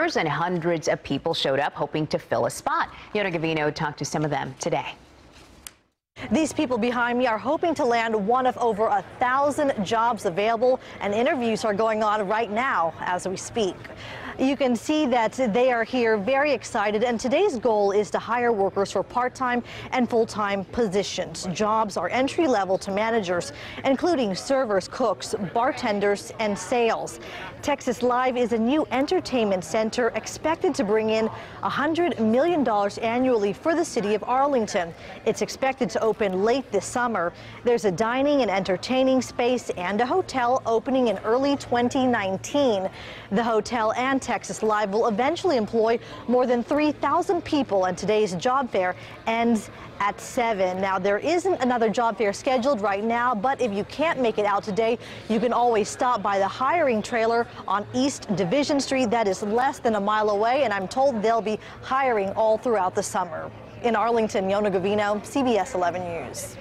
and hundreds of people showed up hoping to fill a spot. Yona Gavino talked to some of them today. These people behind me are hoping to land one of over a thousand jobs available, and interviews are going on right now as we speak. You can see that they are here very excited, and today's goal is to hire workers for part-time and full-time positions. Jobs are entry level to managers, including servers, cooks, bartenders, and sales. Texas Live is a new entertainment center expected to bring in $100 million annually for the city of Arlington. It's expected open late this summer. There's a dining and entertaining space and a hotel opening in early 2019. The hotel and Texas Live will eventually employ more than 3,000 people, and today's job fair ends at 7. Now, there isn't another job fair scheduled right now, but if you can't make it out today, you can always stop by the hiring trailer on East Division Street. That is less than a mile away, and I'm told they'll be hiring all throughout the summer. In Arlington, Yona Gavino, CBS 11 News.